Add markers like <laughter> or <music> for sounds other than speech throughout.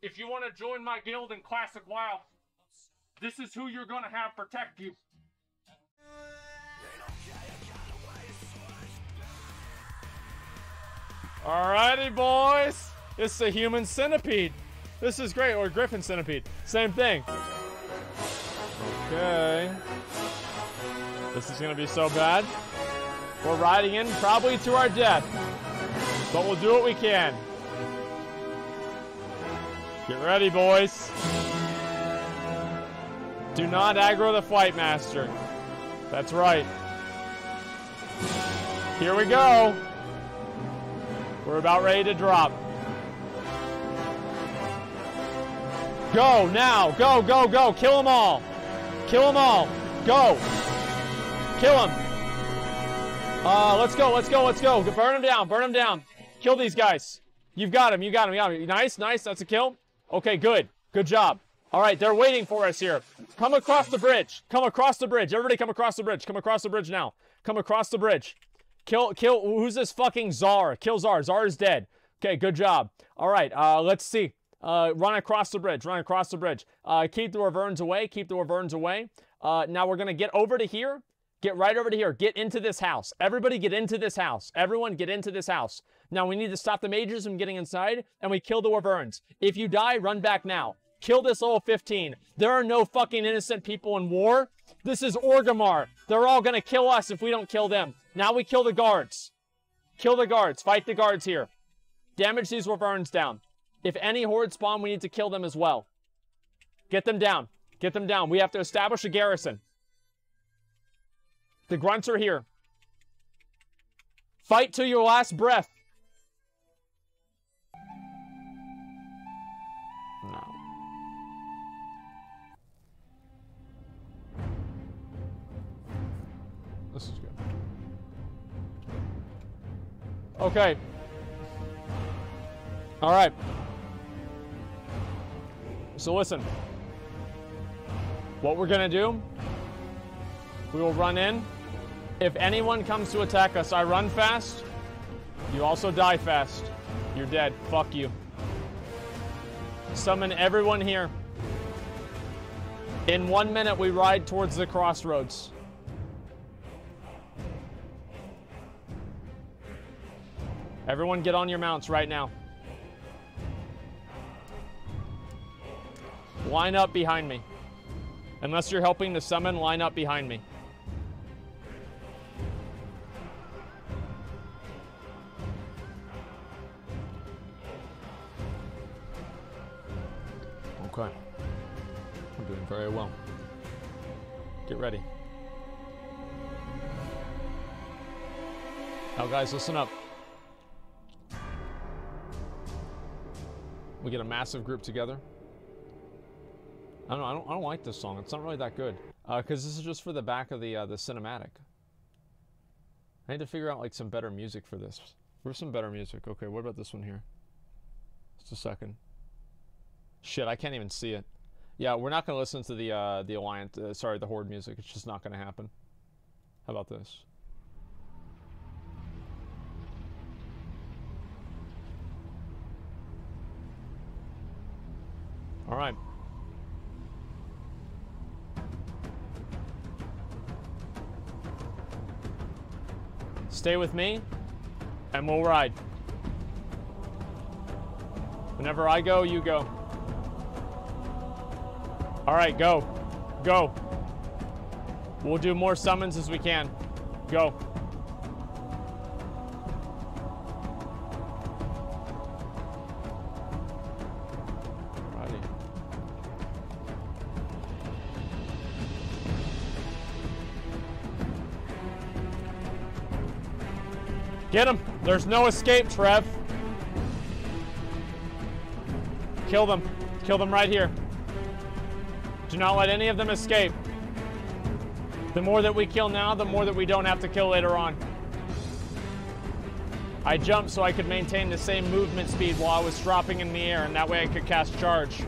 If you want to join my guild in Classic WoW, this is who you're going to have protect you. Alrighty, boys. It's a human centipede. This is great. Or griffin centipede. Same thing. Okay. This is going to be so bad. We're riding in probably to our death. But we'll do what we can. Get ready, boys. Do not aggro the Flight Master. That's right. Here we go. We're about ready to drop. Go now. Go, go, go. Kill them all. Kill them all. Go. Kill them. Uh, let's go. Let's go. Let's go. Burn them down. Burn them down. Kill these guys. You've got him. You got him. You got him. Nice. Nice. That's a kill. Okay, good. Good job. All right, they're waiting for us here. Come across the bridge. Come across the bridge. Everybody come across the bridge. Come across the bridge now. Come across the bridge. Kill, kill, who's this fucking Czar? Kill Czar. Czar is dead. Okay, good job. All right, uh, let's see. Uh, run across the bridge. Run across the bridge. Uh, keep the Wyverns away. Keep the Wyverns away. Uh, now we're going to get over to here. Get right over to here. Get into this house. Everybody get into this house. Everyone get into this house. Now we need to stop the mages from getting inside, and we kill the Wyverns. If you die, run back now. Kill this level 15. There are no fucking innocent people in war. This is Orgrimmar. They're all gonna kill us if we don't kill them. Now we kill the guards. Kill the guards. Fight the guards here. Damage these Wyverns down. If any horde spawn, we need to kill them as well. Get them down. Get them down. We have to establish a garrison. The grunts are here. Fight to your last breath. No. This is good. Okay. All right. So listen. What we're going to do, we will run in. If anyone comes to attack us, I run fast. You also die fast. You're dead. Fuck you. Summon everyone here. In one minute, we ride towards the crossroads. Everyone get on your mounts right now. Line up behind me. Unless you're helping to summon, line up behind me. Very well. Get ready. Now, guys, listen up. We get a massive group together. I don't know. I don't. I don't like this song. It's not really that good. Uh, cause this is just for the back of the uh, the cinematic. I need to figure out like some better music for this. Where's some better music? Okay, what about this one here? Just a second. Shit, I can't even see it. Yeah, we're not gonna listen to the uh, the alliance. Uh, sorry, the horde music. It's just not gonna happen. How about this? All right. Stay with me, and we'll ride. Whenever I go, you go. All right, go. Go. We'll do more summons as we can. Go. Get him. There's no escape, Trev. Kill them. Kill them right here. Do not let any of them escape. The more that we kill now, the more that we don't have to kill later on. I jumped so I could maintain the same movement speed while I was dropping in the air, and that way I could cast charge.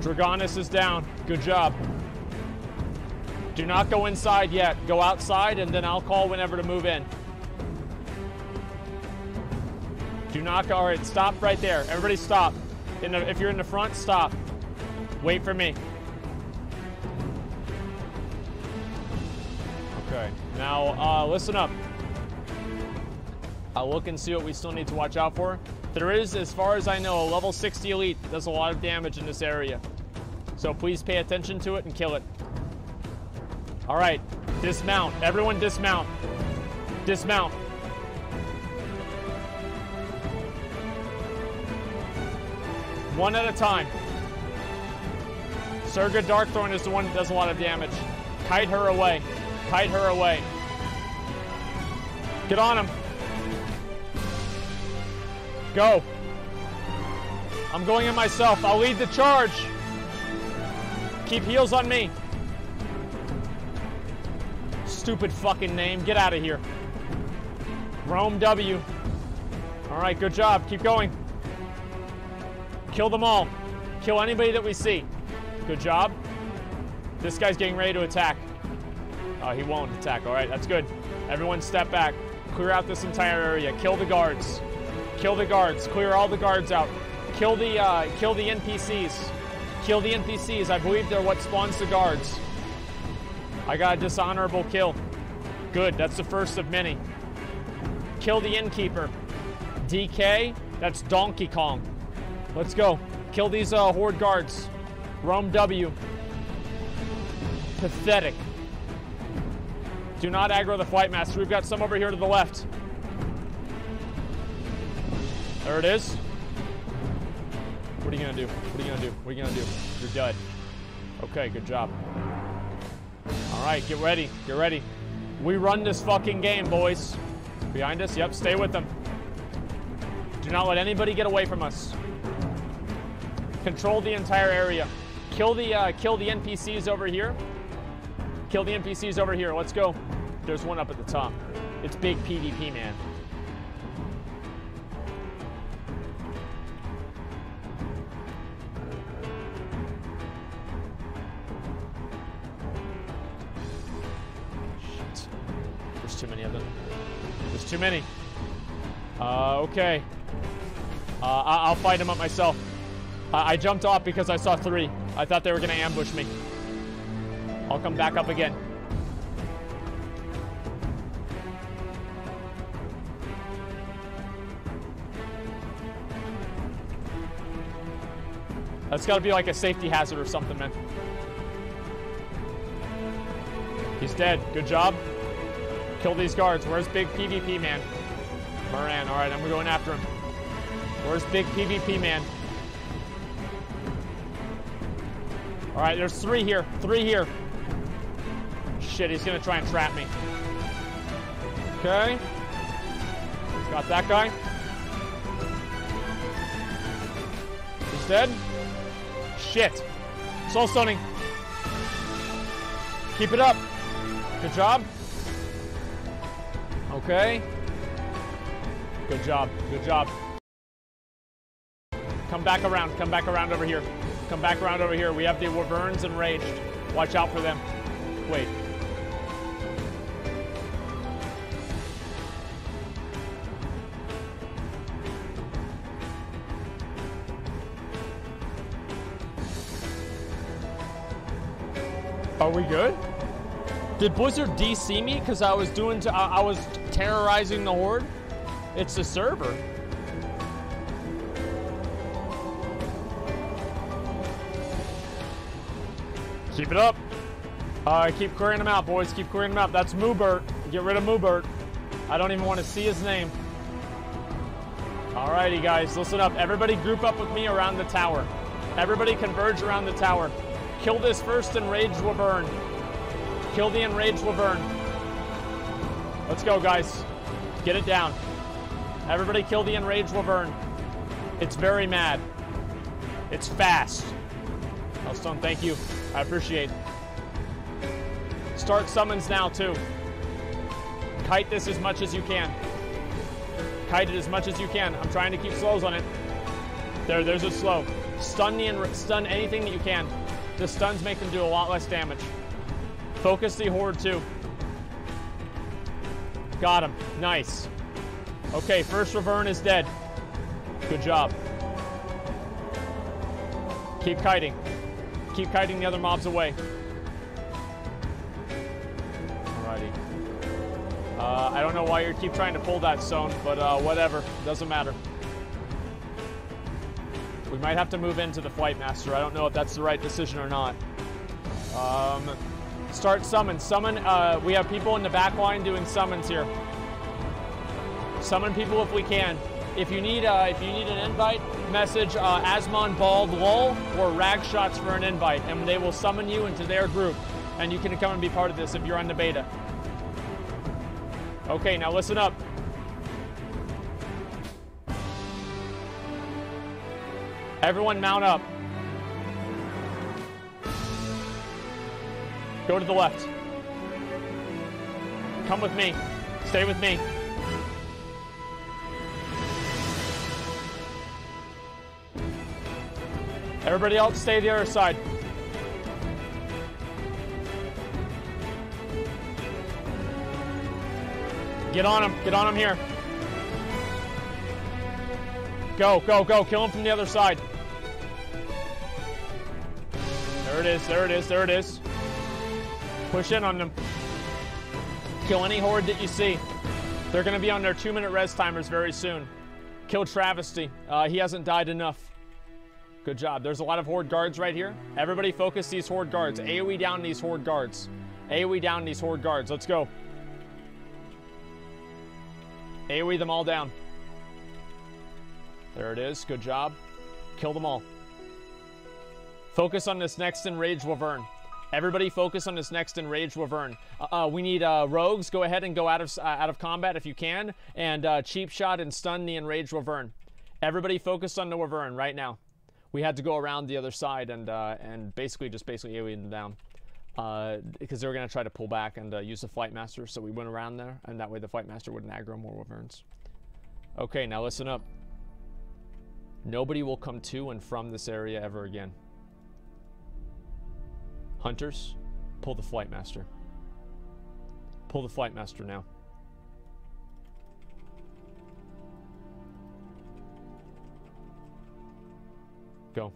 Dragonus is down. Good job. Do not go inside yet. Go outside, and then I'll call whenever to move in. Do not go. All right, stop right there. Everybody stop. The, if you're in the front, stop. Wait for me. Now, uh, listen up. I'll look and see what we still need to watch out for. There is, as far as I know, a level 60 elite that does a lot of damage in this area. So please pay attention to it and kill it. All right, dismount. Everyone dismount. Dismount. One at a time. Surga Darkthorn is the one that does a lot of damage. Kite her away. Kite her away. Get on him. Go. I'm going in myself. I'll lead the charge. Keep heals on me. Stupid fucking name. Get out of here. Rome W. All right, good job. Keep going. Kill them all. Kill anybody that we see. Good job. This guy's getting ready to attack. Oh, he won't attack. All right, that's good. Everyone step back. Clear out this entire area. Kill the guards. Kill the guards. Clear all the guards out. Kill the uh, kill the NPCs. Kill the NPCs. I believe they're what spawns the guards. I got a dishonorable kill. Good. That's the first of many. Kill the innkeeper. DK. That's Donkey Kong. Let's go. Kill these uh, horde guards. Rome W. Pathetic. Do not aggro the flight master. We've got some over here to the left. There it is. What are you gonna do? What are you gonna do? What are you gonna do? You're dead. Okay, good job. All right, get ready. Get ready. We run this fucking game, boys. Behind us? Yep, stay with them. Do not let anybody get away from us. Control the entire area. Kill the uh, kill the NPCs over here. Kill the NPCs over here. Let's go. There's one up at the top. It's big PvP, man. Shit. There's too many of them. There's too many. Uh, okay. Uh, I- will fight them up myself. I-, I jumped off because I saw three. I thought they were gonna ambush me. I'll come back up again. That's gotta be like a safety hazard or something, man. He's dead. Good job. Kill these guards. Where's big PvP man? Moran. All right, I'm going after him. Where's big PvP man? All right, there's three here. Three here. Shit, he's gonna try and trap me. Okay. He's got that guy. He's dead. Shit. Soul stoning. Keep it up. Good job. Okay. Good job. Good job. Come back around. Come back around over here. Come back around over here. We have the Wyverns enraged. Watch out for them. Wait. Are we good? Did Blizzard DC me because I was doing? T- I, I was terrorizing the horde. It's the server. Keep it up. Uh, keep clearing them out, boys. Keep clearing them out. That's Moobert. Get rid of Moobert. I don't even want to see his name. Alrighty, guys. Listen up. Everybody group up with me around the tower. Everybody converge around the tower. Kill this first enraged Wyvern. Kill the enraged Wyvern. Let's go, guys. Get it down. Everybody kill the enraged Wyvern. It's very mad. It's fast. Hellstone, thank you. I appreciate Start summons now, too. Kite this as much as you can. Kite it as much as you can. I'm trying to keep slows on it. There, there's a slow. Stun the stun anything that you can. The stuns make them do a lot less damage. Focus the horde too. Got him. Nice. Okay, first Wyvern is dead. Good job. Keep kiting. Keep kiting the other mobs away. Alrighty. Uh, I don't know why you keep trying to pull that zone, but uh, whatever. Doesn't matter. We might have to move into the Flight Master. I don't know if that's the right decision or not. Um, start summon. Summon. Uh, we have people in the back line doing summons here. Summon people if we can. If you need, uh, if you need an invite, message uh, Asmon Bald Lol or Rag Shots for an invite, and they will summon you into their group, and you can come and be part of this if you're on the beta. Okay, now listen up. Everyone mount up. Go to the left. Come with me. Stay with me. Everybody else, stay the other side. Get on him. Get on him here. Go, go, go. Kill him from the other side. There it is. There it is. There it is. Push in on them. Kill any horde that you see. They're going to be on their two minute res timers very soon. Kill Travesty. Uh, he hasn't died enough. Good job. There's a lot of horde guards right here. Everybody focus these horde guards. AoE down these horde guards. AoE down these horde guards. Let's go. AoE them all down. There it is. Good job. Kill them all. Focus on this next enraged Wyvern. Everybody focus on this next enraged Wyvern. Uh, uh, we need uh, rogues. Go ahead and go out of uh, out of combat if you can, and uh, cheap shot and stun the enraged Wyvern. Everybody focus on the Wyvern right now. We had to go around the other side and and basically just basically AoE them down because they were going to try to pull back and use the Flight Master. So we went around there, and that way the Flight Master wouldn't aggro more Wyverns. Okay, now listen up. Nobody will come to and from this area ever again. Hunters, pull the Flight Master. Pull the Flight Master now. Go.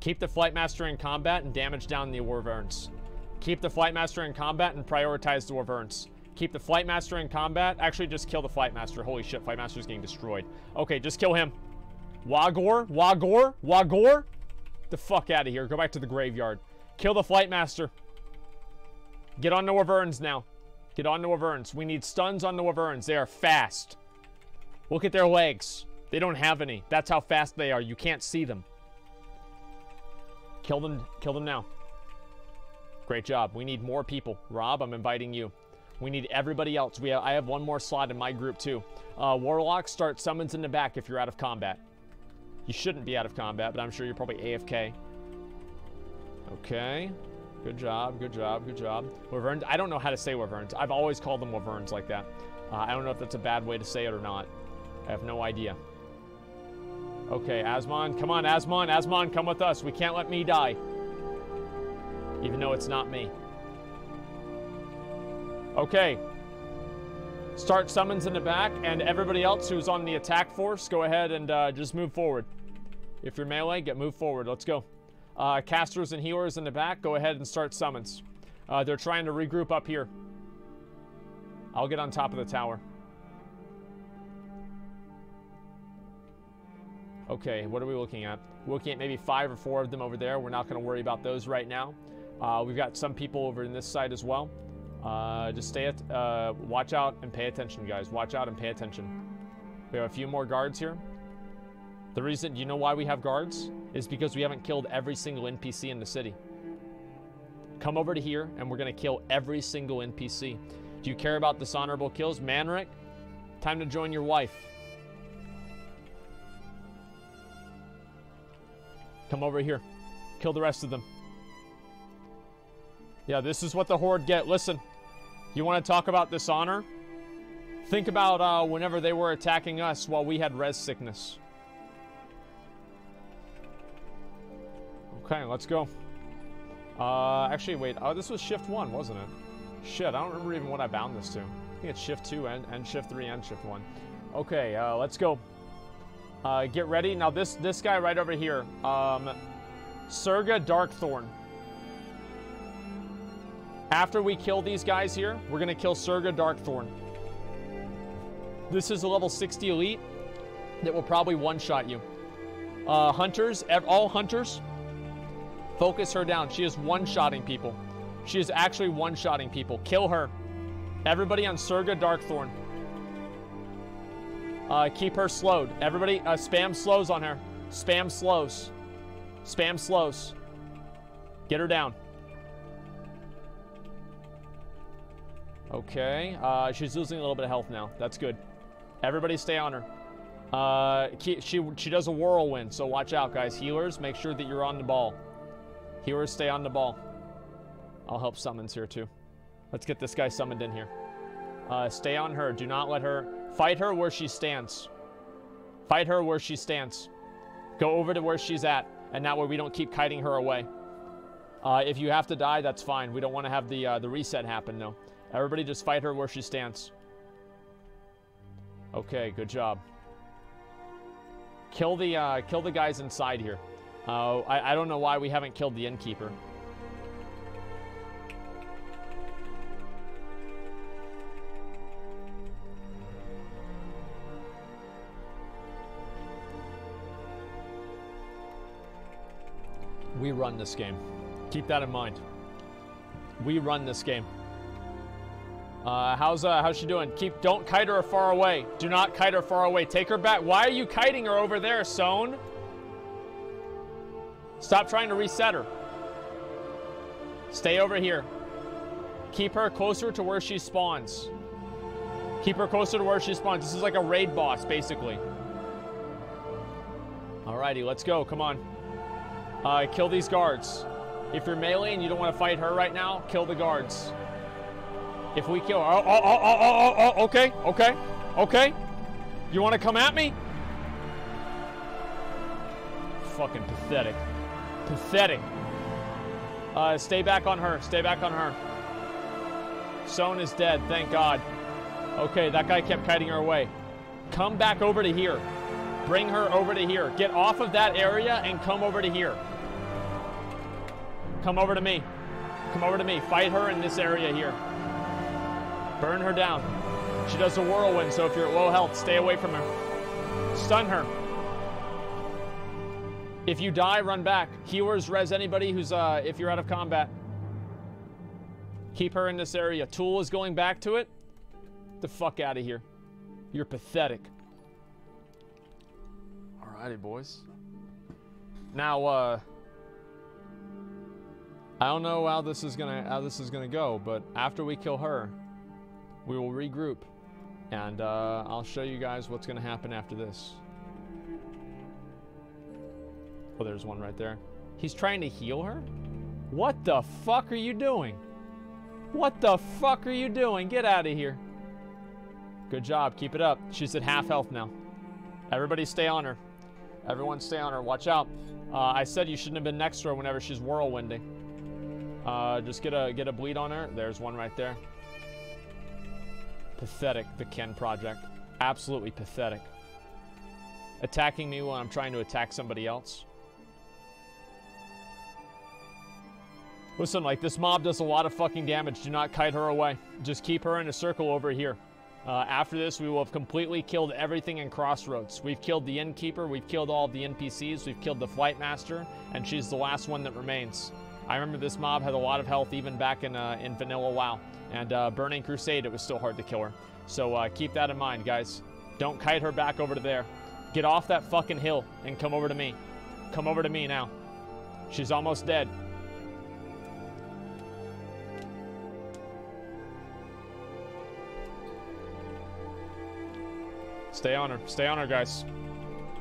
Keep the Flight Master in combat and damage down the Wyverns. Keep the Flight Master in combat and prioritize the Wyverns. Keep the Flight Master in combat. Actually, just kill the Flight Master. Holy shit, Flight Master's getting destroyed. Okay, just kill him. Wagor, Wagor, Wagor. The fuck out of here. Go back to the graveyard. Kill the Flight Master. Get on the Wyverns now. Get on the Wyverns. We need stuns on the Wyverns. They are fast. Look at their legs. They don't have any. That's how fast they are. You can't see them. Kill them. Kill them now. Great job. We need more people. Rob, I'm inviting you. We need everybody else. We have, I have one more slot in my group too. Uh, Warlock, start summons in the back if you're out of combat. You shouldn't be out of combat, but I'm sure you're probably AFK. Okay. Good job, good job, good job. Wyverns, I don't know how to say Wyverns. I've always called them Wyverns like that. Uh, I don't know if that's a bad way to say it or not. I have no idea. Okay, Asmon, come on, Asmon, Asmon, come with us. We can't let me die. Even though it's not me. Okay. Start summons in the back, and everybody else who's on the attack force, go ahead and uh, just move forward. If you're melee, get moved forward. Let's go. Uh, casters and healers in the back, go ahead and start summons. Uh, they're trying to regroup up here. I'll get on top of the tower. Okay, what are we looking at? We're looking at maybe five or four of them over there. We're not going to worry about those right now. Uh, we've got some people over in this side as well. Uh, just stay at, uh, watch out and pay attention, guys. Watch out and pay attention. We have a few more guards here. The reason, you know why we have guards? Is because we haven't killed every single NPC in the city. Come over to here and we're going to kill every single NPC. Do you care about dishonorable kills? Manric, time to join your wife. Come over here. Kill the rest of them. Yeah, this is what the Horde get. Listen, you want to talk about dishonor? Think about uh, whenever they were attacking us while we had res sickness. Okay, let's go. Uh, actually, wait. Oh, this was shift one, wasn't it? Shit, I don't remember even what I bound this to. I think it's shift two and, and shift three and shift one. Okay, uh, let's go. Uh, get ready. Now this this guy right over here. Um, Surga Darkthorn. After we kill these guys here, we're going to kill Serga Darkthorn. This is a level 60 elite that will probably one-shot you. Uh, hunters, all hunters, focus her down. She is one-shotting people. She is actually one-shotting people. Kill her. Everybody on Surga Darkthorn. Uh, keep her slowed. Everybody, uh, spam slows on her. Spam slows. Spam slows. Get her down. Okay. Uh, she's losing a little bit of health now. That's good. Everybody stay on her. Uh, she, she does a whirlwind, so watch out, guys. Healers, make sure that you're on the ball. Healers, stay on the ball. I'll help summons here, too. Let's get this guy summoned in here. Uh, stay on her. Do not let her... Fight her where she stands. Fight her where she stands. Go over to where she's at, and that way we don't keep kiting her away. Uh, if you have to die, that's fine. We don't want to have the, uh, the reset happen, no. Everybody just fight her where she stands. Okay, good job. Kill the uh, kill the guys inside here. Uh, I, I don't know why we haven't killed the innkeeper. We run this game. Keep that in mind. We run this game. Uh, how's uh, how's she doing? Keep don't kite her far away. Do not kite her far away. Take her back. Why are you kiting her over there, Sohn? Stop trying to reset her. Stay over here. Keep her closer to where she spawns. Keep her closer to where she spawns. This is like a raid boss, basically. Alrighty, let's go. Come on. Uh, kill these guards. If you're melee and you don't want to fight her right now, kill the guards. If we kill oh, oh, oh, oh, oh, oh, oh, okay, okay, okay. You want to come at me? Fucking pathetic. Pathetic. Uh, stay back on her. Stay back on her. Sohn is dead, thank God. Okay, that guy kept kiting her away. Come back over to here. Bring her over to here. Get off of that area and come over to here. Come over to me. Come over to me. Fight her in this area here. Burn her down. She does a whirlwind, so if you're at low health, stay away from her. Stun her. If you die, run back. Healers res anybody who's, uh, if you're out of combat. Keep her in this area. Tool is going back to it. the fuck out of here. You're pathetic. Alrighty, boys. Now, uh... I don't know how this is gonna how this is gonna go, but after we kill her, we will regroup and uh, I'll show you guys what's going to happen after this. Oh, there's one right there. He's trying to heal her? What the fuck are you doing? What the fuck are you doing? Get out of here. Good job. Keep it up. She's at half health now. Everybody stay on her. Everyone stay on her. Watch out. Uh, I said you shouldn't have been next to her whenever she's whirlwinding. Uh, just get a get a bleed on her. There's one right there. Pathetic, the Ken Project. Absolutely pathetic. Attacking me when I'm trying to attack somebody else. Listen, like, this mob does a lot of fucking damage. Do not kite her away. Just keep her in a circle over here. Uh, after this, we will have completely killed everything in Crossroads. We've killed the Innkeeper, we've killed all the NPCs, we've killed the Flight Master, and she's the last one that remains. I remember this mob had a lot of health even back in, uh, in Vanilla WoW. And uh, Burning Crusade, it was still hard to kill her. So uh, keep that in mind, guys. Don't kite her back over to there. Get off that fucking hill and come over to me. Come over to me now. She's almost dead. Stay on her. Stay on her, guys.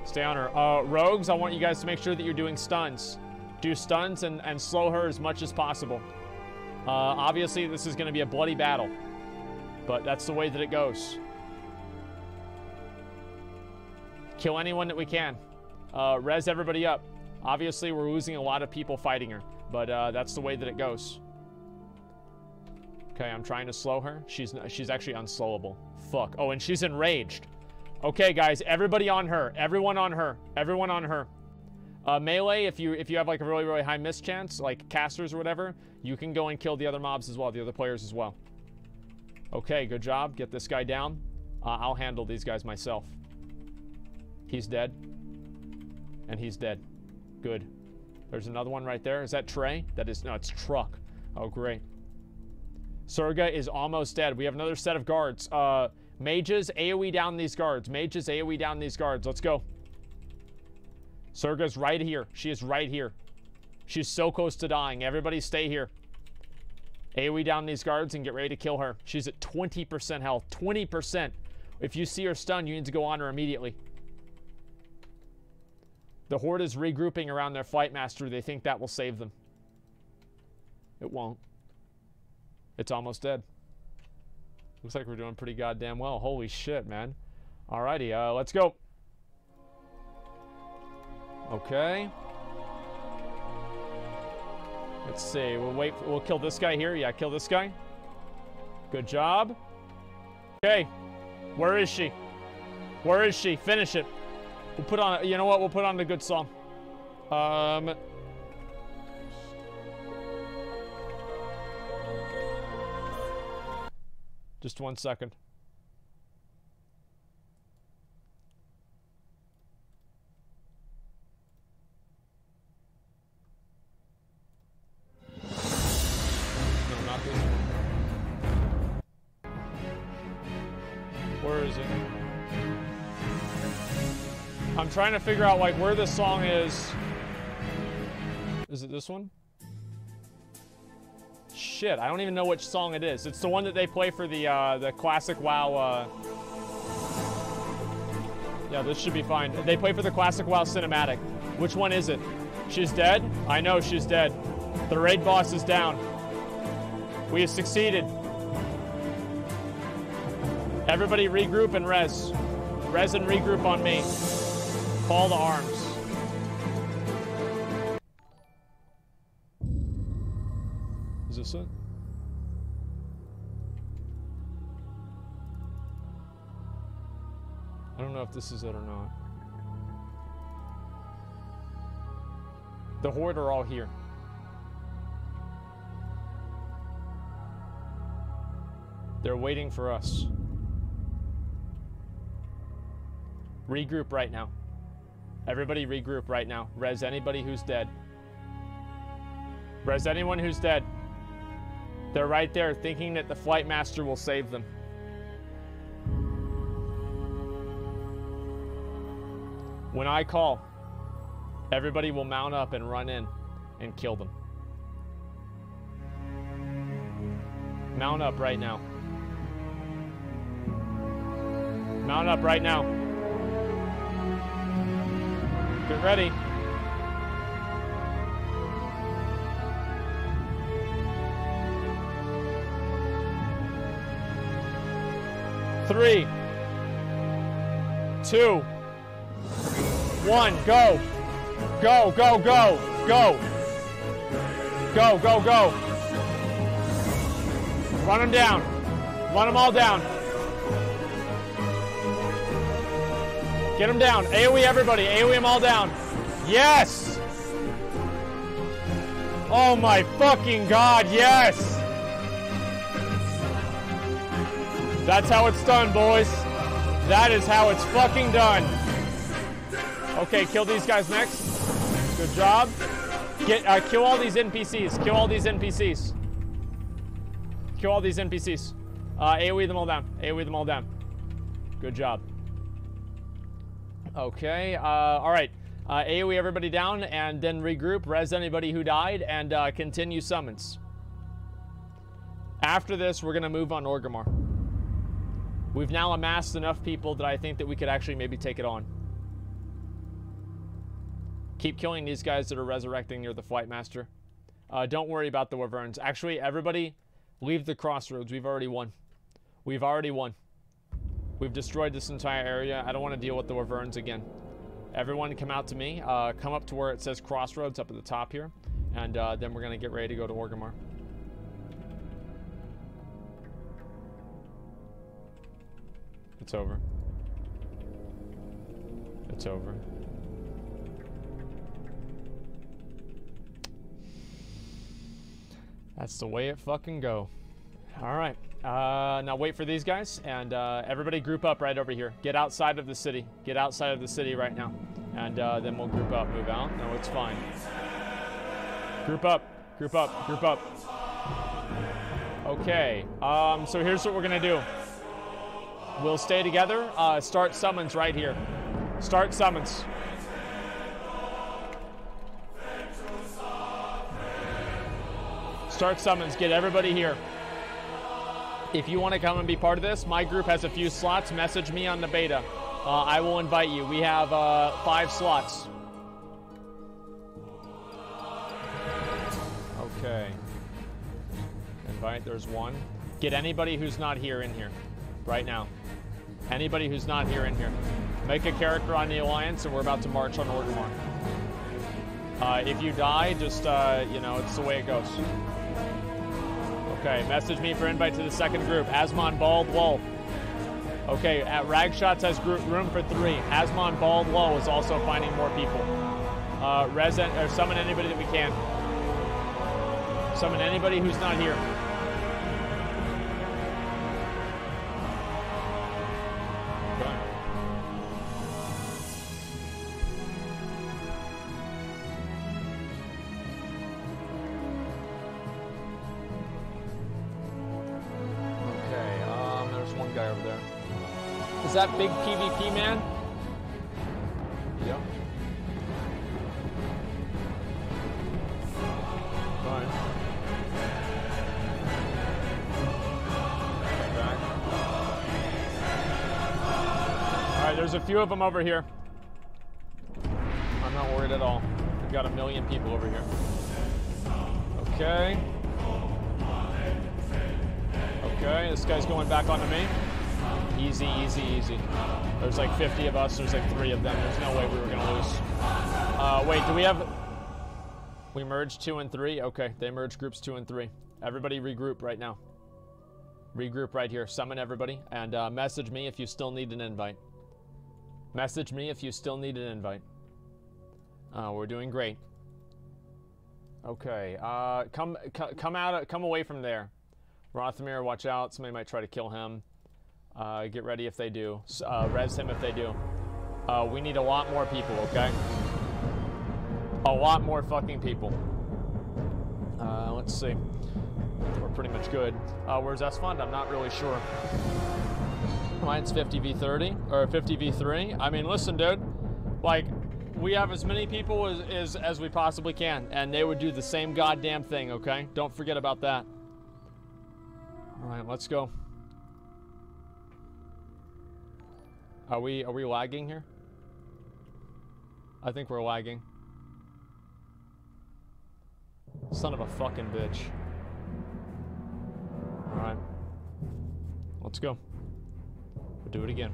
Stay on her. Uh, rogues, I want you guys to make sure that you're doing stuns. Do stuns and, and slow her as much as possible. Uh, obviously, this is going to be a bloody battle, but that's the way that it goes. Kill anyone that we can. Uh, res everybody up. Obviously, we're losing a lot of people fighting her, but uh, that's the way that it goes. Okay, I'm trying to slow her. She's she's actually unslowable. Fuck. Oh, and she's enraged. Okay, guys, everybody on her. Everyone on her. Everyone on her. Uh, melee, if you if you have like a really, really high miss chance, like casters or whatever, you can go and kill the other mobs as well, the other players as well. Okay, good job. Get this guy down. Uh, I'll handle these guys myself. He's dead. And he's dead. Good. There's another one right there. Is that Trey? That is, no, it's Truck. Oh, great. Surga is almost dead. We have another set of guards. Uh, mages, AoE down these guards. Mages, AoE down these guards. Let's go. Surga's right here. She is right here. She's so close to dying. Everybody stay here. AoE down these guards and get ready to kill her. She's at 20% health. 20%. If you see her stunned, you need to go on her immediately. The Horde is regrouping around their Flight Master. They think that will save them. It won't. It's almost dead. Looks like we're doing pretty goddamn well. Holy shit, man. Alrighty, uh, let's go. Okay. Let's see. We'll wait. For, We'll kill this guy here. Yeah, kill this guy. Good job. Okay. Where is she? Where is she? Finish it. We'll put on. You know what? We'll put on a good song. Um. Just one second. Trying to figure out like where this song is. Is it this one? Shit, I don't even know which song it is. It's the one that they play for the uh, the classic WoW. Uh... Yeah, this should be fine. They play for the classic WoW cinematic. Which one is it? She's dead? I know she's dead. The raid boss is down. We have succeeded. Everybody regroup and res. Res and regroup on me. Call to arms. This it? I don't know if this is it or not. The Horde are all here. They're waiting for us. Regroup right now. Everybody regroup right now. Res anybody who's dead. Res anyone who's dead. They're right there thinking that the flight master will save them. When I call, everybody will mount up and run in and kill them. Mount up right now. Mount up right now. Get ready. Three, two, one, go. Go, go, go, go. Go, go, go. Run them down. Run them all down. Get them down. AoE everybody. AoE them all down. Yes! Oh my fucking god, yes! That's how it's done, boys. That is how it's fucking done. Okay, kill these guys next. Good job. Get uh, kill all these NPCs. Kill all these NPCs. Kill all these NPCs. Uh, AoE them all down. AoE them all down. Good job. Okay. Uh, all right. Uh, AoE everybody down, and then regroup. Res anybody who died, and uh, continue summons. After this, we're gonna move on Orgrimmar. We've now amassed enough people that I think that we could actually maybe take it on. Keep killing these guys that are resurrecting near the Flight Master. Uh, don't worry about the Wyverns. Actually, everybody, leave the crossroads. We've already won. We've already won. We've destroyed this entire area. I don't want to deal with the Wyverns again. Everyone come out to me. Uh, come up to where it says crossroads up at the top here. And uh, then we're going to get ready to go to Orgrimmar. It's over. It's over. That's the way it fucking go. All right. Uh, now wait for these guys, and uh, everybody group up right over here. Get outside of the city. Get outside of the city right now, and uh, then we'll group up. Move out. No, it's fine. Group up. Group up. Group up. Okay. Um, so here's what we're gonna do. We'll stay together. Uh, start summons right here. Start summons. Start summons. Get everybody here. If you want to come and be part of this, my group has a few slots. Message me on the beta. Uh, I will invite you. We have uh, five slots. Okay. Invite, there's one. Get anybody who's not here in here right now. Anybody who's not here in here. Make a character on the Alliance, and we're about to march on Orgrimmar. Uh, if you die, just, uh, you know, it's the way it goes. Okay, message me for invite to the second group. Asmon Bald Lull. Okay, at Ragshots has group room for three. Asmon Bald Lull is also finding more people. Uh, resin, or summon anybody that we can. Summon anybody who's not here. Few of them over here. I'm not worried at all. We've got a million people over here. Okay. Okay, this guy's going back onto me. Easy, easy, easy. There's like 50 of us, there's like three of them. There's no way we were gonna lose. Uh, wait, do we have... We merged two and three? Okay, they merged groups two and three. Everybody regroup right now. Regroup right here. Summon everybody and uh, message me if you still need an invite. Message me if you still need an invite. Uh, we're doing great. Okay, uh, come, come out, come away from there. Rothamir, watch out. Somebody might try to kill him. Uh, get ready if they do. Uh, res him if they do. Uh, we need a lot more people, okay? A lot more fucking people. Uh, let's see. We're pretty much good. Uh, where's S-Fund? I'm not really sure. Mine's 50 v30 or 50 v3. I mean, listen, dude. Like, we have as many people as, as, as we possibly can, and they would do the same goddamn thing, okay? Don't forget about that. All right, let's go. Are we are we lagging here? I think we're lagging. Son of a fucking bitch. All right. Let's go. Do it again.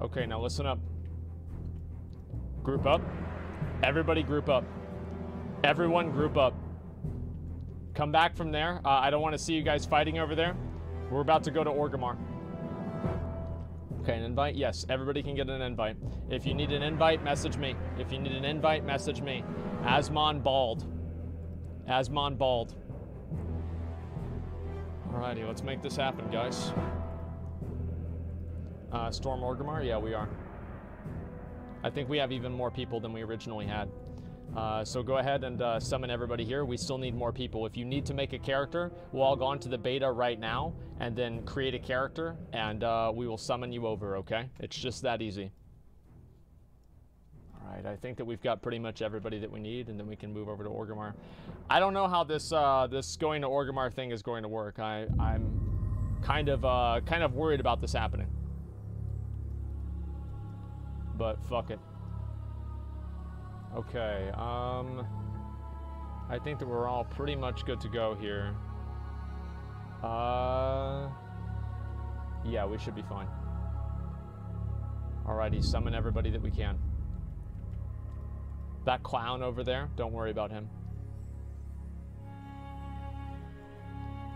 Okay, now listen up. Group up. Everybody group up. Everyone group up. Come back from there. Uh, I don't want to see you guys fighting over there. We're about to go to Orgrimmar. Okay, an invite? Yes, everybody can get an invite. If you need an invite, message me. If you need an invite, message me. Asmon Bald. Asmon Bald. Alrighty, let's make this happen, guys. Uh, Storm Orgrimmar? Yeah, we are. I think we have even more people than we originally had. Uh, so go ahead and uh, summon everybody here. We still need more people. If you need to make a character, we'll all go on to the beta right now and then create a character and uh, we will summon you over, okay? It's just that easy. All right, I think that we've got pretty much everybody that we need and then we can move over to Orgrimmar. I don't know how this uh, this going to Orgrimmar thing is going to work. I, I'm kind of, uh, kind of worried about this happening. But fuck it. Okay, um... I think that we're all pretty much good to go here. Uh... Yeah, we should be fine. Alrighty, summon everybody that we can. That clown over there, don't worry about him.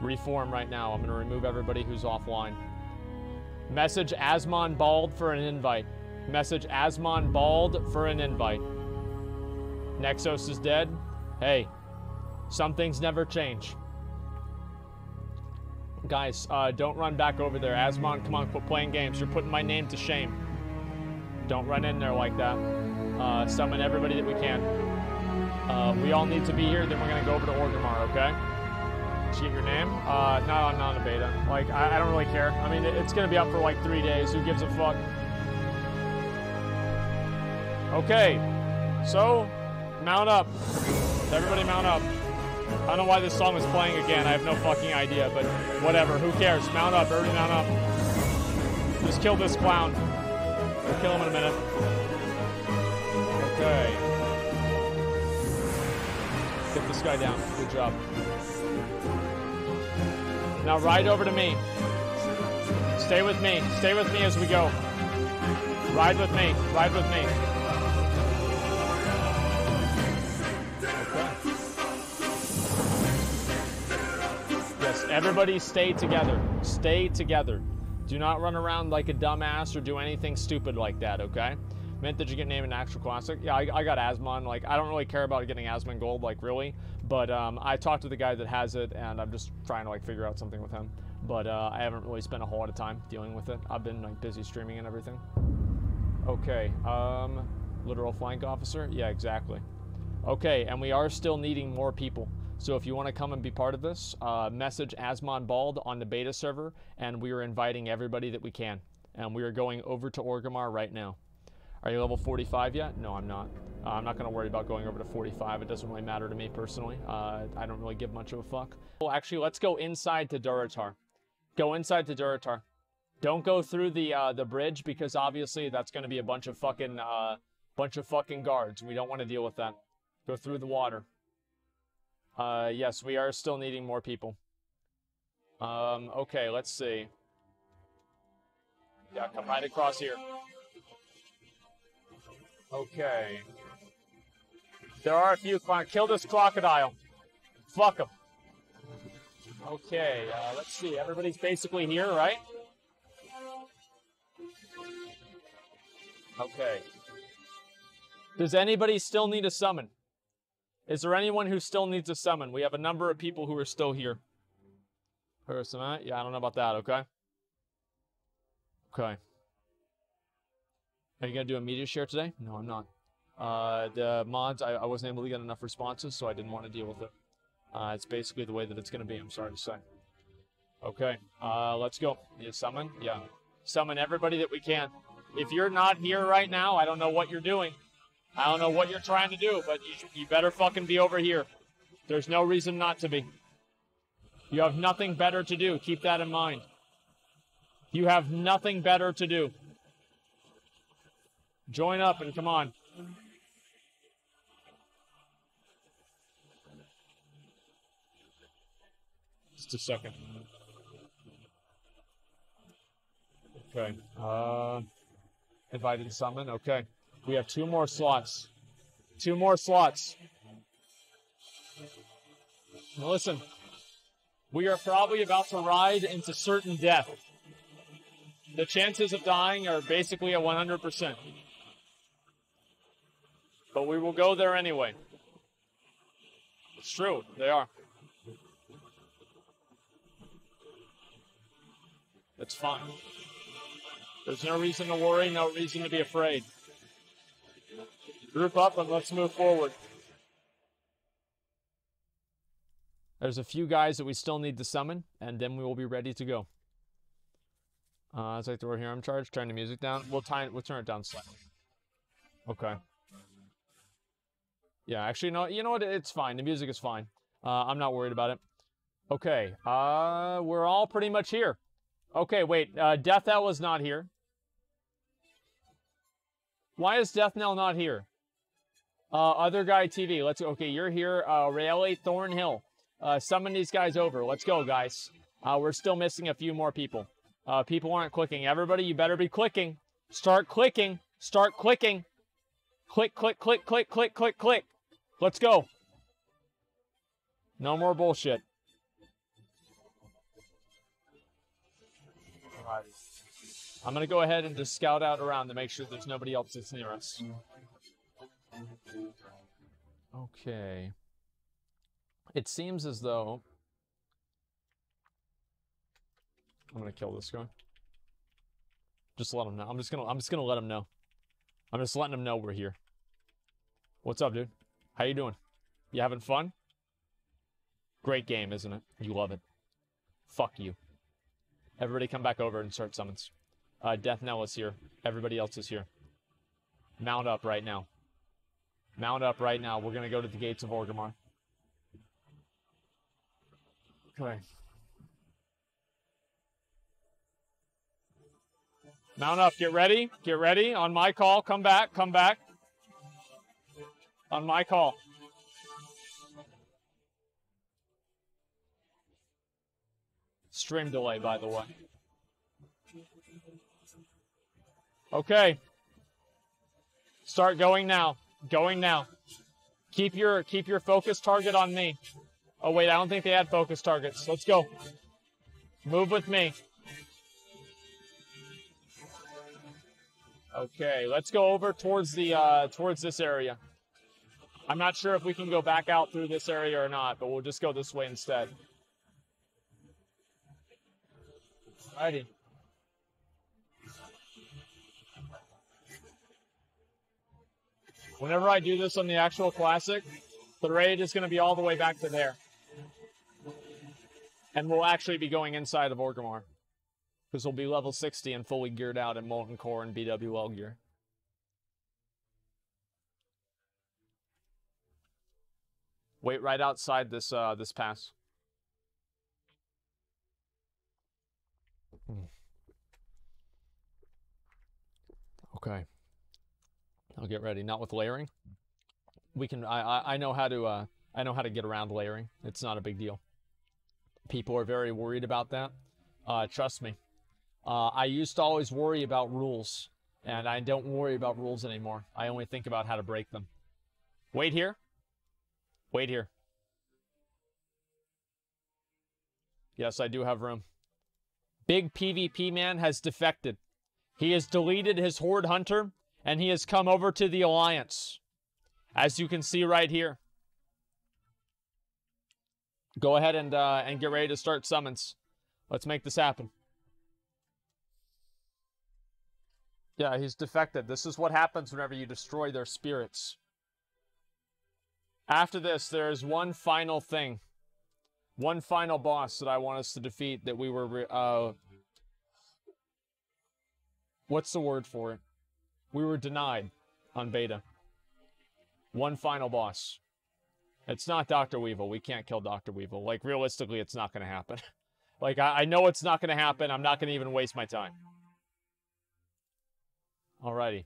Reform right now. I'm going to remove everybody who's offline. Message Asmon Bald for an invite. Message Asmon Bald for an invite. Nexos is dead. Hey, some things never change. Guys, uh, don't run back over there. Asmon, come on, quit playing games. You're putting my name to shame. Don't run in there like that. Uh, summon everybody that we can. Uh, we all need to be here, then we're going to go over to Orgrimmar, okay? Did your name? Uh, not on non beta. Like, I, I, don't really care. I mean, it's going to be up for like three days. Who gives a fuck? Okay, so, mount up. Everybody mount up. I don't know why this song is playing again. I have no fucking idea, but whatever. Who cares? Mount up. Everybody mount up. Just kill this clown. We'll kill him in a minute. Okay. Get this guy down. Good job. Now ride over to me. Stay with me. Stay with me as we go. Ride with me. Ride with me. Okay. Yes, everybody stay together. Stay together. Do not run around like a dumbass or do anything stupid like that, okay? Meant that you get named an actual classic. Yeah, I, I got Asmon. Like, I don't really care about getting Asmon Gold, like, really. But um, I talked to the guy that has it, and I'm just trying to, like, figure out something with him. But uh, I haven't really spent a whole lot of time dealing with it. I've been, like, busy streaming and everything. Okay, um, literal flank officer? Yeah, exactly. Okay, and we are still needing more people. So if you want to come and be part of this, uh, message Asmon Bald on the beta server, and we are inviting everybody that we can. And we are going over to Orgrimmar right now. Are you level 45 yet? No, I'm not. Uh, I'm not going to worry about going over to 45. It doesn't really matter to me personally. Uh, I don't really give much of a fuck. Well, actually, let's go inside to Durotar. Go inside to Durotar. Don't go through the uh, the bridge because obviously that's going to be a bunch of fucking uh, bunch of fucking guards. We don't want to deal with that. Go through the water. Uh, yes, we are still needing more people. Um, okay, let's see. Yeah, come right across here. Okay. There are a few. Kill this crocodile. Fuck him. Okay, uh, let's see. Everybody's basically here, right? Okay. Does anybody still need a summon? Is there anyone who still needs a summon? We have a number of people who are still here. Person, yeah, I don't know about that, okay? Okay. Are you going to do a media share today? No, I'm not. Uh, the mods, I, I, wasn't able to get enough responses, so I didn't want to deal with it. Uh, it's basically the way that it's going to be, I'm sorry to say. Okay, uh, let's go. You summon? Yeah. Summon everybody that we can. If you're not here right now, I don't know what you're doing. I don't know what you're trying to do, but you, you better fucking be over here. There's no reason not to be. You have nothing better to do. Keep that in mind. You have nothing better to do. Join up and come on. Just a second. Okay. Uh, invited summon. Okay. We have two more slots. Two more slots. Now listen, we are probably about to ride into certain death. The chances of dying are basically at 100%. But we will go there anyway. It's true, they are. It's fine. There's no reason to worry, no reason to be afraid. Group up and let's move forward. There's a few guys that we still need to summon, and then we will be ready to go. Uh, as I throw here, I'm charged. Turn the music down. We'll time. We'll turn it down slightly. Okay. Yeah, actually, no. You know what? It's fine. The music is fine. Uh, I'm not worried about it. Okay. Uh, we're all pretty much here. Okay, wait. Uh, Death L is not here. Why is Death Knell not here? Uh, other guy TV. Let's go. Okay, you're here. Uh, Rayleigh Thornhill. Uh, summon these guys over. Let's go, guys. Uh, we're still missing a few more people. Uh, people aren't clicking. Everybody, you better be clicking. Start clicking. Start clicking. Click, click, click, click, click, click, click. Let's go. No more bullshit. I'm gonna go ahead and just scout out around to make sure there's nobody else that's near us. Okay. It seems as though I'm gonna kill this guy. Just let him know. I'm just gonna I'm just gonna let him know. I'm just letting him know we're here. What's up, dude? How you doing? You having fun? Great game, isn't it? You love it. Fuck you. Everybody come back over and start summons. Uh, Death Knell is here. Everybody else is here. Mount up right now. Mount up right now. We're gonna go to the gates of Orgrimmar. Okay. Mount up. Get ready. Get ready. On my call. Come back. Come back. On my call. Stream delay, by the way. Okay. Start going now. Going now. Keep your keep your focus target on me. Oh wait, I don't think they had focus targets. Let's go. Move with me. Okay, let's go over towards the uh, towards this area. I'm not sure if we can go back out through this area or not, but we'll just go this way instead. Alrighty. Whenever I do this on the actual classic, the raid is going to be all the way back to there. And we'll actually be going inside of Orgrimmar. Because we'll be level 60 and fully geared out in Molten Core and BWL gear. Wait right outside this uh, this pass. Hmm. Okay. I'll get ready. Not with layering. We can. I. I, I know how to. Uh, I know how to get around layering. It's not a big deal. People are very worried about that. Uh, trust me. Uh, I used to always worry about rules, and I don't worry about rules anymore. I only think about how to break them. Wait here. Wait here. Yes, I do have room. Big PvP man has defected. He has deleted his Horde Hunter and he has come over to the Alliance. As you can see right here. Go ahead and uh, and get ready to start summons. Let's make this happen. Yeah, he's defected. This is what happens whenever you destroy their spirits. After this, there is one final thing. One final boss that I want us to defeat that we were, uh... What's the word for it? We were denied on beta. One final boss. It's not Dr. Weevil. We can't kill Dr. Weevil. Like, realistically, it's not going to happen. <laughs> like, I, I know it's not going to happen. I'm not going to even waste my time. Alrighty.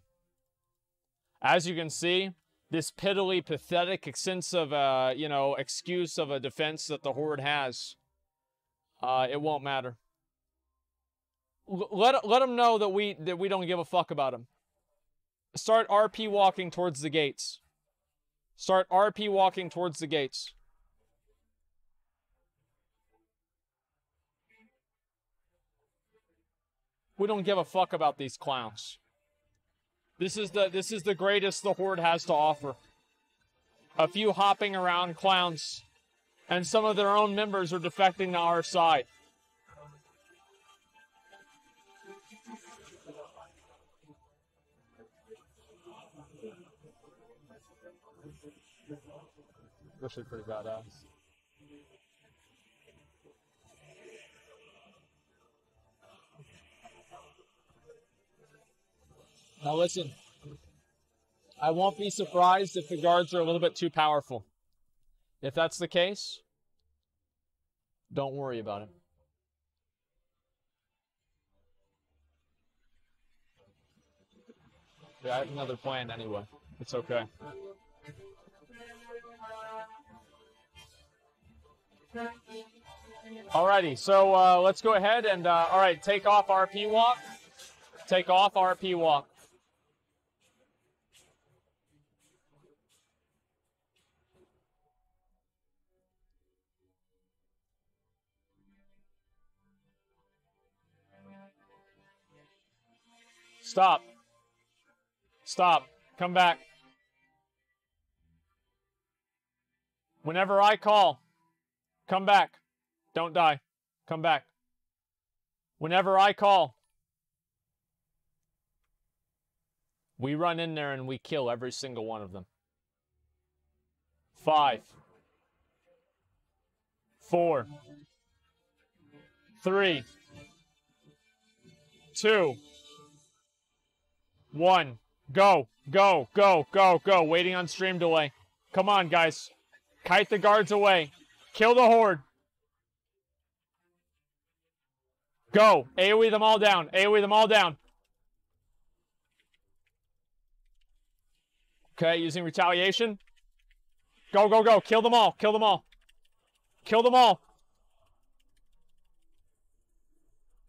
As you can see, this piddly, pathetic of, uh, you know, excuse of a defense that the Horde has, uh, it won't matter. L let, let them know that we, that we don't give a fuck about them. Start RP walking towards the gates. Start RP walking towards the gates. We don't give a fuck about these clowns. This is the this is the greatest the horde has to offer. A few hopping around clowns, and some of their own members are defecting to our side. This is pretty badass. Now listen, I won't be surprised if the guards are a little bit too powerful. If that's the case, don't worry about it. Yeah, I have another plan anyway. It's okay. Alrighty, so uh, let's go ahead and, uh, alright, take off RP walk. Take off RP walk. Stop. Stop. Come back. Whenever I call, come back. Don't die. Come back. Whenever I call, we run in there and we kill every single one of them. Five, four, three, two, one. Go, go, go, go, go. Waiting on stream delay. Come on, guys. Kite the guards away. Kill the horde. Go. AoE them all down. AoE them all down. Okay, using retaliation. Go, go, go. Kill them all. Kill them all. Kill them all.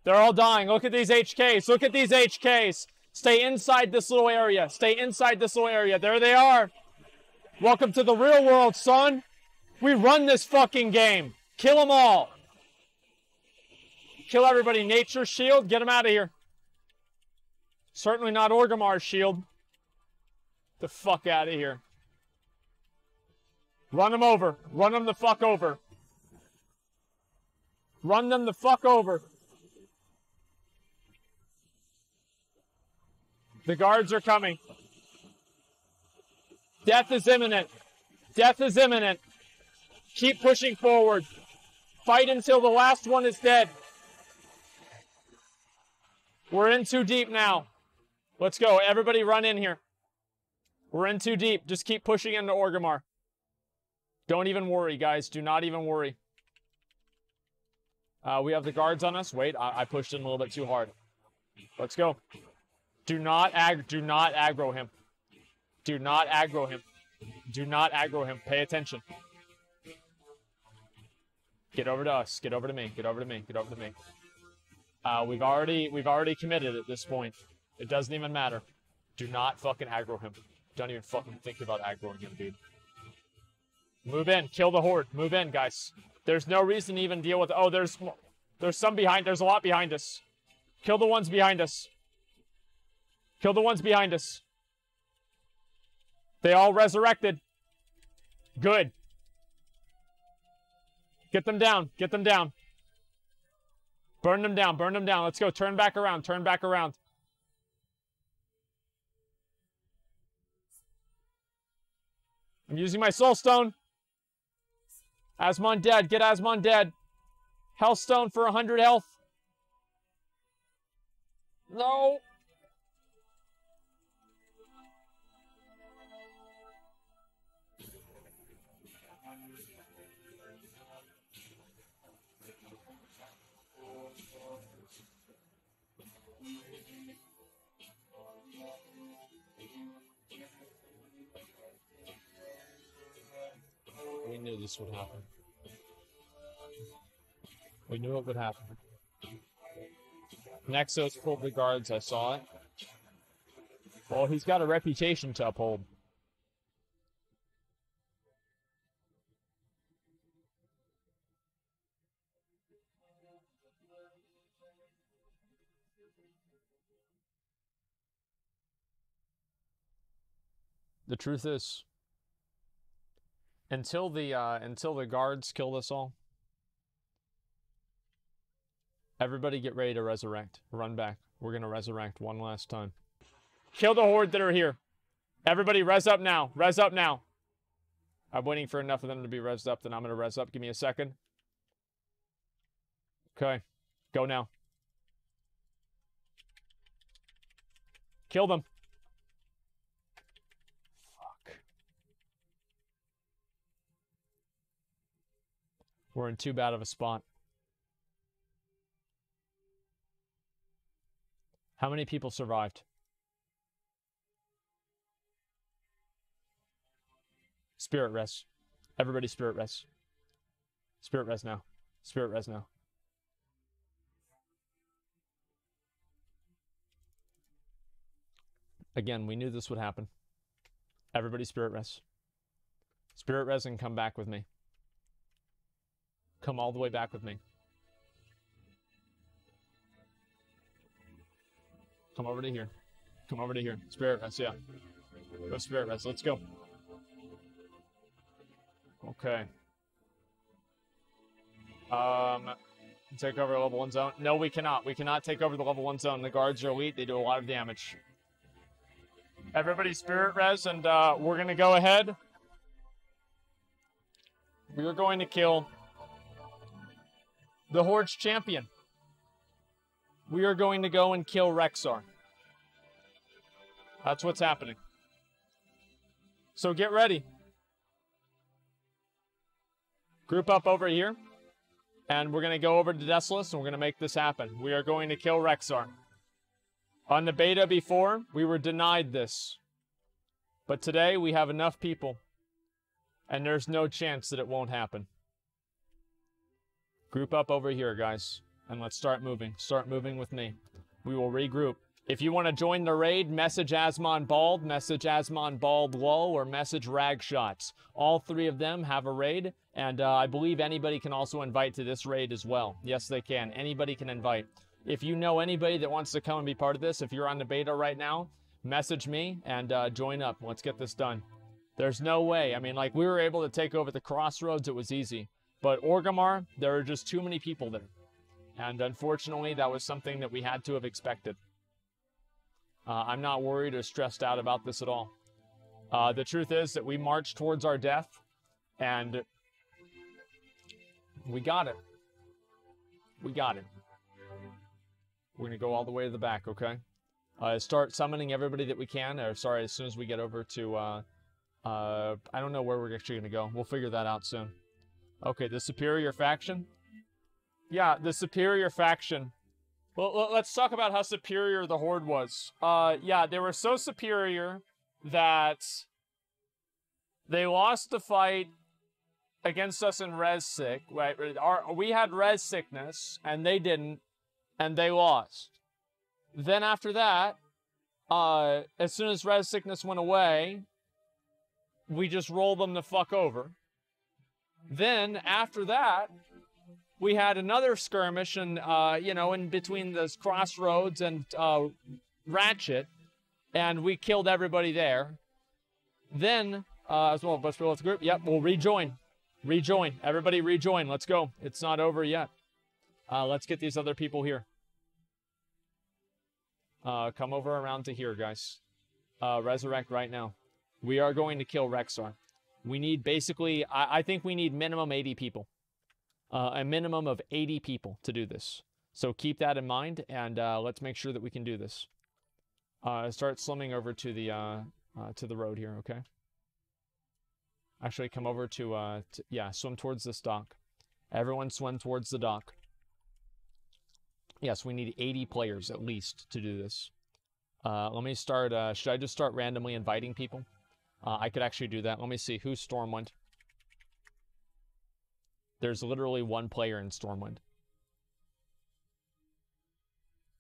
They're all dying. Look at these HKs. Look at these HKs. Stay inside this little area. Stay inside this little area. There they are. Welcome to the real world, son. We run this fucking game. Kill them all. Kill everybody. Nature shield. Get them out of here. Certainly not Orgrimmar's shield. The fuck out of here. Run them over. Run them the fuck over. Run them the fuck over. The guards are coming. Death is imminent. Death is imminent. Keep pushing forward. Fight until the last one is dead. We're in too deep now. Let's go. Everybody run in here. We're in too deep. Just keep pushing into Orgrimmar. Don't even worry, guys. Do not even worry. Uh, we have the guards on us. Wait, I, I pushed in a little bit too hard. Let's go. Do not ag do not aggro him. Do not aggro him. Do not aggro him. Pay attention. Get over to us. Get over to me. Get over to me. Get over to me. Uh, we've already we've already committed at this point. It doesn't even matter. Do not fucking aggro him. Don't even fucking think about aggroing him, dude. Move in. Kill the horde. Move in, guys. There's no reason to even deal with. Oh, there's there's some behind. There's a lot behind us. Kill the ones behind us. Kill the ones behind us. They all resurrected. Good. Get them down. Get them down. Burn them down. Burn them down. Let's go. Turn back around. Turn back around. I'm using my soul stone. Asmon dead. Get Asmon dead. Healthstone for 100 health. No. We knew this would happen. We knew it would happen. Nexos pulled the guards, I saw it. Well, he's got a reputation to uphold. The truth is, until the uh, until the guards kill us all, everybody get ready to resurrect. Run back. We're gonna resurrect one last time. Kill the horde that are here. Everybody, res up now. Res up now. I'm waiting for enough of them to be resed up. Then I'm gonna res up. Give me a second. Okay, go now. Kill them. We're in too bad of a spot. How many people survived? Spirit rest. Everybody spirit rest. Spirit rest now. Spirit rest now. Again, we knew this would happen. Everybody spirit rest. Spirit rest and come back with me. Come all the way back with me. Come over to here. Come over to here. Spirit Res, yeah. Go Spirit Res. Let's go. Okay. Um, take over level one zone. No, we cannot. We cannot take over the level one zone. The guards are elite. They do a lot of damage. Everybody spirit res, and uh, we're gonna go ahead. We're going to kill the Horde's champion. We are going to go and kill Rexxar. That's what's happening. So get ready. Group up over here. And we're going to go over to Desolace and we're going to make this happen. We are going to kill Rexxar. On the beta before, we were denied this. But today, we have enough people. And there's no chance that it won't happen. Group up over here, guys. And let's start moving. Start moving with me. We will regroup. If you want to join the raid, message Asmon Bald, message Asmon Bald Low, or message Rag Shots. All three of them have a raid, and uh, I believe anybody can also invite to this raid as well. Yes, they can. Anybody can invite. If you know anybody that wants to come and be part of this, if you're on the beta right now, message me and uh, join up. Let's get this done. There's no way. I mean, like, we were able to take over the crossroads, it was easy. But Orgrimmar, there are just too many people there. And unfortunately, that was something that we had to have expected. Uh, I'm not worried or stressed out about this at all. Uh, the truth is that we marched towards our death, and we got it. We got it. We're going to go all the way to the back, okay? Uh, start summoning everybody that we can, or sorry, as soon as we get over to, uh, uh, I don't know where we're actually going to go. We'll figure that out soon. Okay, the superior faction. Yeah, the superior faction well, let's talk about how superior the Horde was. Uh, yeah, they were so superior that they lost the fight against us in res sick. Right, Our, we had res sickness and they didn't, and they lost. Then after that, uh, as soon as res sickness went away, we just rolled them the fuck over. Then after that, we had another skirmish and uh, you know in between those crossroads and uh, ratchet and we killed everybody there. Then uh, as well bus the group. Yep we'll rejoin. Rejoin. Everybody rejoin. Let's go. It's not over yet. Uh, let's get these other people here. Uh, come over around to here guys. Uh, resurrect right now. We are going to kill rexxar we need basically I, I think we need minimum 80 people uh, a minimum of 80 people to do this. So keep that in mind, and uh, let's make sure that we can do this. Uh, start swimming over to the uh, uh, to the road here, okay? Actually, come over to, uh, to, yeah, swim towards this dock. Everyone swim towards the dock. Yes, we need 80 players at least to do this. let me start, should I just start randomly inviting people? I could actually do that. Let me see, who's Stormwind? There's literally one player in Stormwind.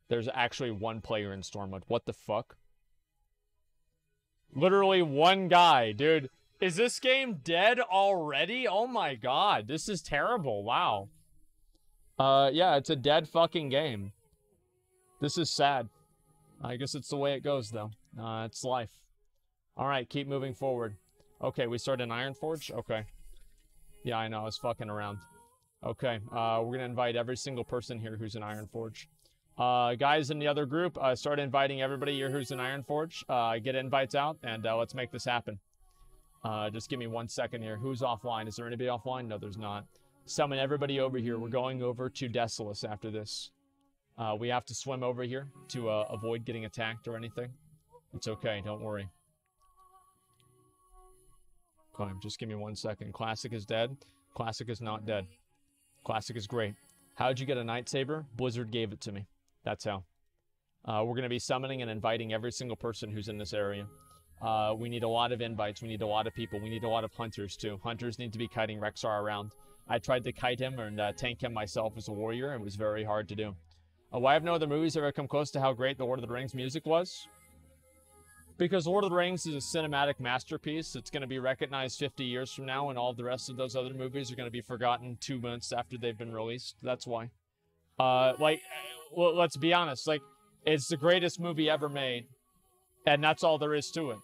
There's actually one player in Stormwind. What the fuck? Literally one guy, dude. Is this game dead already? Oh my god, this is terrible. Wow. Uh, yeah, it's a dead fucking game. This is sad. I guess it's the way it goes, though. Uh, it's life. Alright, keep moving forward. Okay, we start in Ironforge? Okay. Yeah, I know. I was fucking around. Okay, uh, we're gonna invite every single person here who's in Ironforge. Uh, guys in the other group, uh, start inviting everybody here who's in Ironforge. Uh, get invites out, and uh, let's make this happen. Uh, just give me one second here. Who's offline? Is there anybody offline? No, there's not. Summon everybody over here. We're going over to Desolace after this. We have to swim over here to avoid getting attacked or anything. It's okay, don't worry. Okay, just give me one second. Classic is dead. Classic is not dead. Classic is great. How'd you get a Nightsaber? Blizzard gave it to me. That's how. Uh, we're going to be summoning and inviting every single person who's in this area. Uh, we need a lot of invites. We need a lot of people. We need a lot of hunters, too. Hunters need to be kiting Rexxar around. I tried to kite him and uh, tank him myself as a warrior. It was very hard to do. Uh, why have no other movies ever come close to how great the Lord of the Rings music was? Because Lord of the Rings is a cinematic masterpiece. It's going to be recognized 50 years from now, and all the rest of those other movies are going to be forgotten two months after they've been released. That's why. Uh, like, well, let's be honest. Like, it's the greatest movie ever made. And that's all there is to it.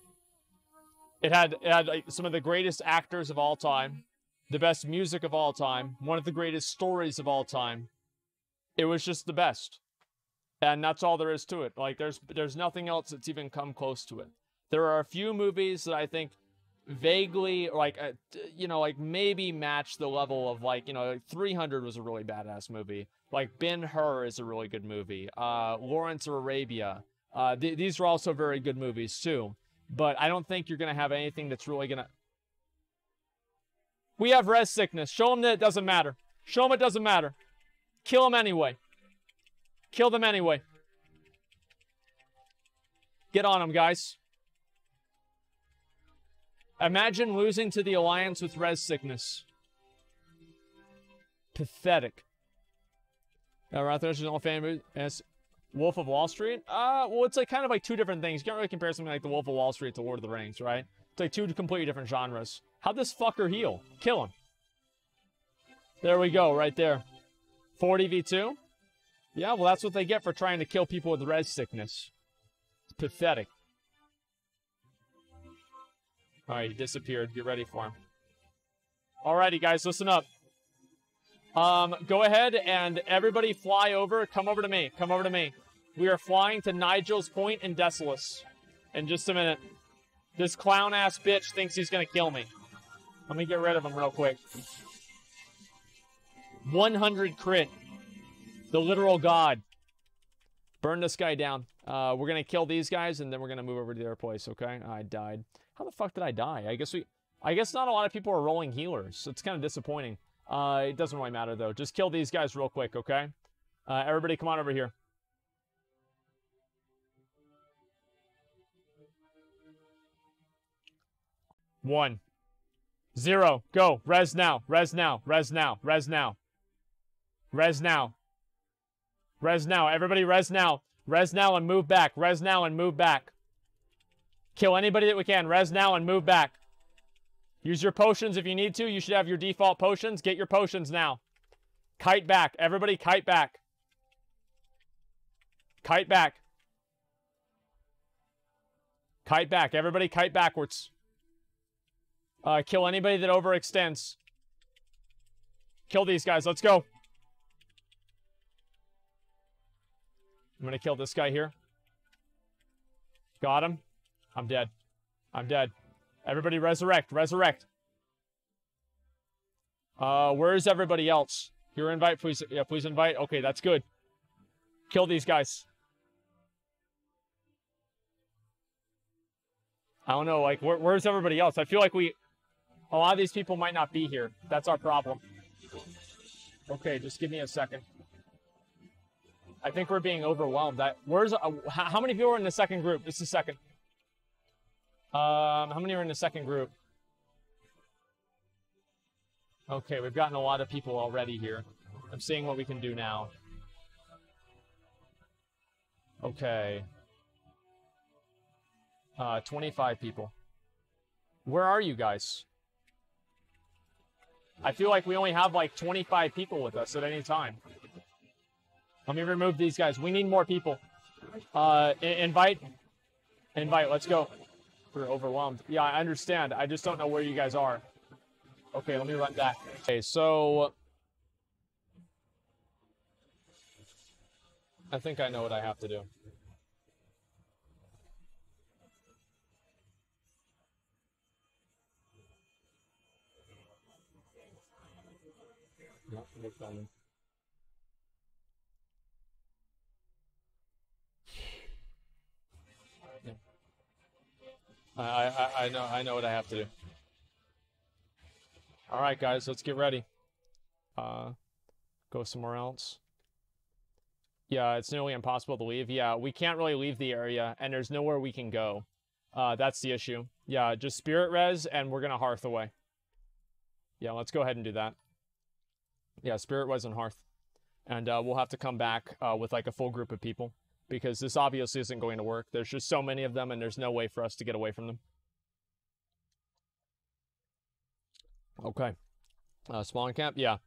It had it had like, some of the greatest actors of all time, the best music of all time, one of the greatest stories of all time. It was just the best. And that's all there is to it. Like there's there's nothing else that's even come close to it. There are a few movies that I think vaguely like uh, you know like maybe match the level of like you know like 300 was a really badass movie. Like ben hur is a really good movie. Uh lawrence of arabia. Uh th- these are also very good movies too. But i don't think you're gonna have anything that's really gonna we have res sickness. Show them that it doesn't matter. Show them it doesn't matter. Kill them anyway kill them anyway get on them guys Imagine losing to the Alliance with res sickness. Pathetic. Uh, Rathanos is an fan as Wolf of Wall Street? Uh, well, it's like kind of like two different things. You can't really compare something like the Wolf of Wall Street to Lord of the Rings, right? It's like two completely different genres. How'd this fucker heal? Kill him. There we go, right there. 40 v2? Yeah, well, that's what they get for trying to kill people with res sickness. It's pathetic. All right, he disappeared. Get ready for him. Alrighty, guys, listen up. Um, go ahead and everybody fly over. Come over to me. Come over to me. We are flying to Nijel's Point in Desolace in just a minute. This clown ass bitch thinks he's gonna kill me. Let me get rid of him real quick. 100 crit. The literal god. Burn this guy down. Uh, we're gonna kill these guys and then we're gonna move over to their place, okay? I died. How the fuck did I die? I guess we... I guess not a lot of people are rolling healers. It's kind of disappointing. Uh, it doesn't really matter, though. Just kill these guys real quick, okay? Uh, everybody come on over here. One. Zero. Go. Res now. Res now. Res now. Res now. Res now. Res now. Everybody res now. Res now and move back. Res now and move back. Kill anybody that we can. Res now and move back. Use your potions if you need to. You should have your default potions. Get your potions now. Kite back. Everybody kite back. Kite back. Kite back. Everybody kite backwards. Uh, kill anybody that overextends. Kill these guys. Let's go. I'm to kill this guy here. Got him. I'm dead. I'm dead. Everybody resurrect. Resurrect. Uh, where is everybody else? Here, invite, please. Yeah, please invite. Okay, that's good. Kill these guys. I don't know, like, where, where's everybody else? I feel like we, a lot of these people might not be here. That's our problem. Okay, just give me a second. I think we're being overwhelmed. That where's uh, how many people are in the second group? Just a second. Um, how many are in the second group? Okay, we've gotten a lot of people already here. I'm seeing what we can do now. Okay. Uh, 25 people. Where are you guys? I feel like we only have like 25 people with us at any time. Let me remove these guys. We need more people. Uh, invite. Invite, let's go. We're overwhelmed. Yeah, I understand. I just don't know where you guys are. Okay, let me run back. Okay, so... I think I know what I have to do. No, I, I, I know I know what I have to do. All right, guys, let's get ready. Uh, go somewhere else. Yeah, it's nearly impossible to leave. Yeah, we can't really leave the area, and there's nowhere we can go. Uh, that's the issue. Yeah, just spirit res, and we're gonna hearth away. Yeah, let's go ahead and do that. Yeah, spirit res and hearth, and uh, we'll have to come back uh, with like a full group of people because this obviously isn't going to work. There's just so many of them, and there's no way for us to get away from them. Okay. Uh, spawn camp? Yeah.